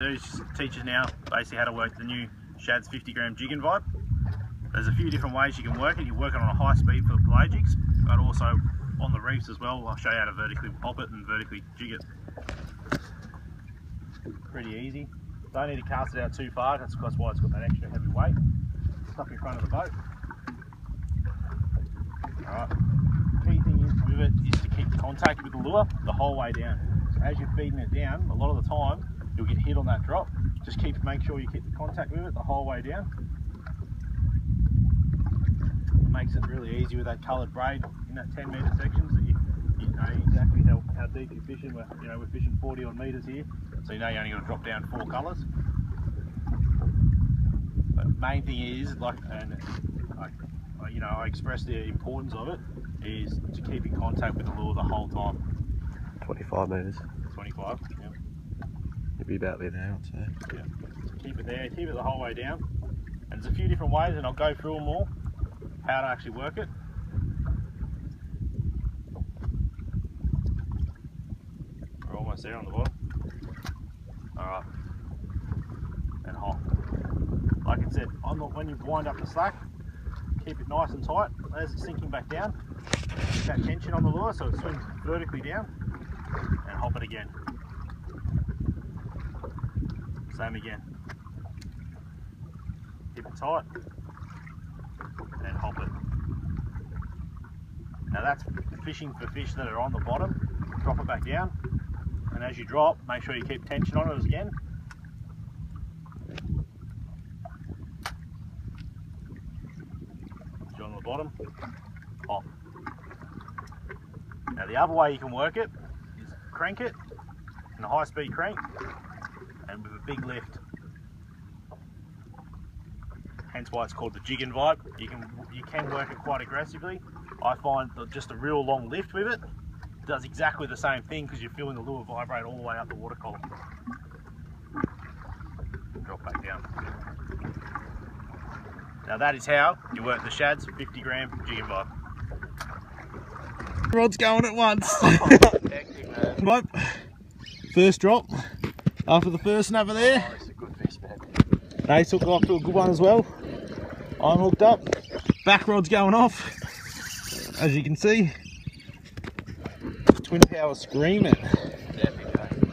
These teachers now basically how to work the new Shad's 50 gram jig and vibe. There's a few different ways you can work it. You work it on a high speed for pelagics, but also on the reefs as well. I'll show you how to vertically pop it and vertically jig it. Pretty easy. Don't need to cast it out too far, that's why it's got that extra heavy weight. Stuck in front of the boat. Alright. Key thing is with it is to keep contact with the lure the whole way down. So as you're feeding it down, a lot of the time you'll get hit on that drop. Just keep make sure you keep the contact with it the whole way down. It makes it really easy with that coloured braid in that 10 metre section so you, you know exactly how, how deep you're fishing. We're, you know, we're fishing 40 odd metres here, so you know you only got to drop down four colours. But main thing is, like, and I, I, you know, I express the importance of it, is to keep in contact with the lure the whole time. 25 metres. 25, yeah. You'll be about there now, I'd say. Yeah. Keep it there, keep it the whole way down. And there's a few different ways, and I'll go through them all, how to actually work it. We're almost there on the bottom. Alright. And hop. Like I said, on the, when you wind up the slack, keep it nice and tight. As it's sinking back down, keep that tension on the lure so it swings vertically down, and hop it again. Same again. Keep it tight and hop it. Now that's fishing for fish that are on the bottom. Drop it back down and as you drop make sure you keep tension on it again. On the bottom, hop. Now the other way you can work it is crank it in a high speed crank and with a big lift. Hence why it's called the jig and vibe. You can you can work it quite aggressively. I find that just a real long lift with it does exactly the same thing because you're feeling the lure vibrate all the way up the water column. Drop back down. Now that is how you work the shads 50 gram jig and vibe. Rod's going at once. Hectic right. First drop. After the first snapper there. Oh, it's a good fish man. Nate's hooked off to a good one as well. I'm hooked up. Back rod's going off. As you can see. Twin power screaming.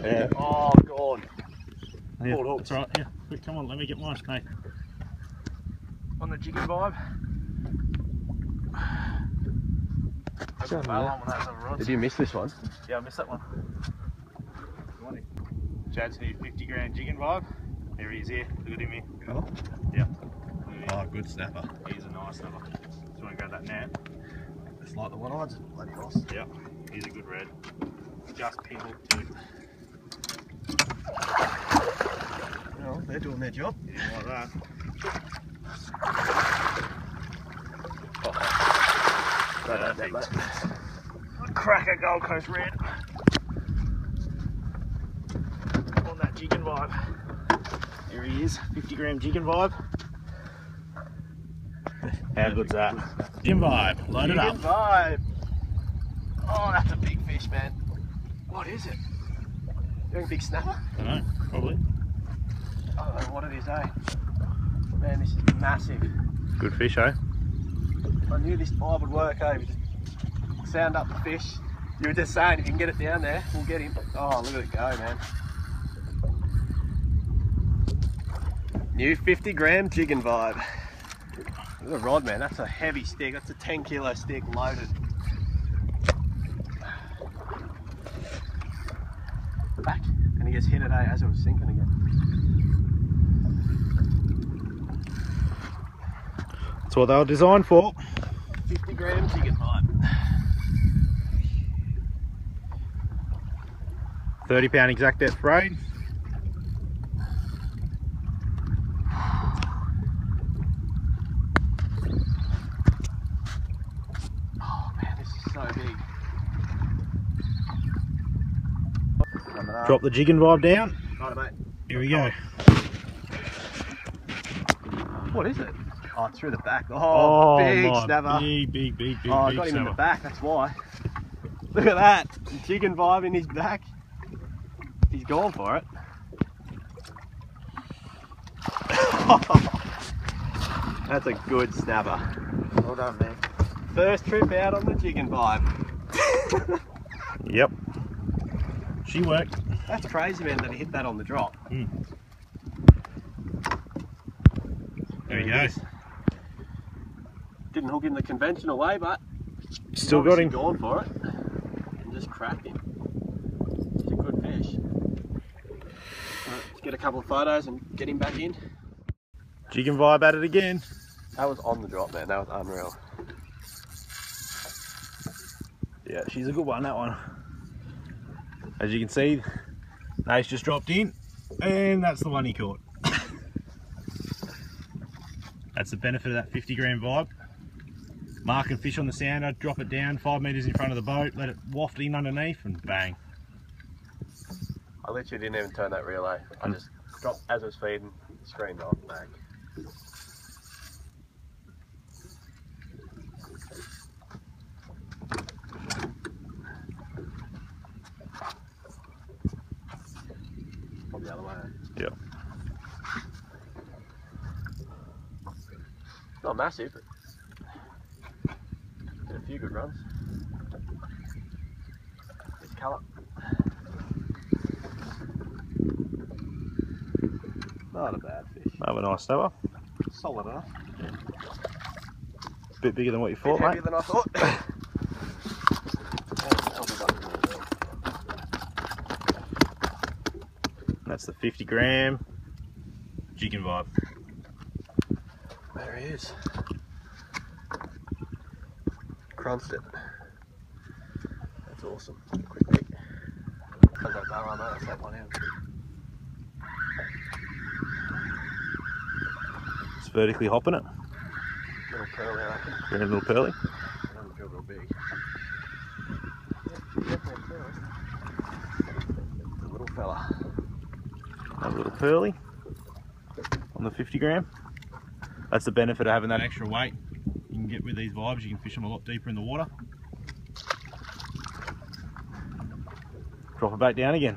Yeah. Oh god. Yeah, Pulled that's right. Yeah. Quick, come on, let me get mine, Nate. On the jigging and vibe. Sure, Well, on with those other rods. Did you miss this one? Yeah, I missed that one. Shads new 50 grand jigging vibe. There he is here. Look at him here. Oh, Yeah. oh good snapper. He's a nice number. Just want to grab that net. It's like the one I just bloody lost. Yeah. He's a good red. Just pin hook too. Oh, they're doing their job. He didn't like that. Oh. Perfect. Cracker Gold Coast red. On that jig and vibe. There he is, 50 gram jig and vibe. How good's that? Jig and vibe, load it up. vibe. Oh, that's a big fish, man. What is it? You a big snapper? I don't know, probably. I don't know what it is, eh? Man, this is massive. Good fish, eh? I knew this vibe would work, eh? Just sound up the fish. You were just saying if you can get it down there, we'll get him. Oh, look at it go, man. New 50 gram jigging vibe. Look at the rod, man. That's a heavy stick. That's a 10 kilo stick loaded. Back. And he gets hit it eh, as it was sinking again. That's what they were designed for. 50 gram jigging vibe. 30 pound exact depth braid. Oh man, this is so big. Drop the jig and vibe down. Right, mate. Here we go. What is it? Oh, through the back. Oh, oh big snapper. Big, big, big, big, oh, I big got him in the back, that's why. Look at that. Jig and vibe in his back. He's going for it. That's a good snapper. Well done, man. First trip out on the jigging vibe. Yep. She worked. That's crazy, man, that he hit that on the drop. Mm. There he goes. Didn't hook him the conventional way, but Still got him. Going for it and just cracked him. He's a good fish. Right, let's get a couple of photos and get him back in. Jigging vibe at it again. That was on the drop, man. That was unreal. Yeah, she's a good one, that one. As you can see, Nate's just dropped in, and that's the one he caught. that's the benefit of that 50 gram vibe. Mark and fish on the sounder, drop it down five metres in front of the boat, let it waft in underneath, and bang. I literally didn't even turn that relay. Eh? I hmm. just dropped as I was feeding, screamed off, bang. Probably the other way. Yep. Not massive, but did a few good runs. It's colour. Not a bad fish. Have a nice snapper. Solid enough. A Bit bigger than what you Bit thought, heavier mate. than I thought. That's the 50 gram jigging vibe. There he is. Crunched it. That's awesome. Quick pick. I got that one, mate. That's one out. It's vertically hopping it. Little pearl, I reckon. Very little pearly. Doesn't feel real big. Yeah, a pearl. It's little fella. Another little pearly on the 50 gram. That's the benefit of having that extra weight. You can get with these vibes, you can fish them a lot deeper in the water. Drop it back down again.